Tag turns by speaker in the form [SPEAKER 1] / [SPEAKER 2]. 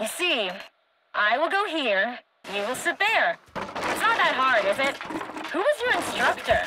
[SPEAKER 1] You see, I will go here, you will sit there. It's not that hard, is it? Who was your instructor?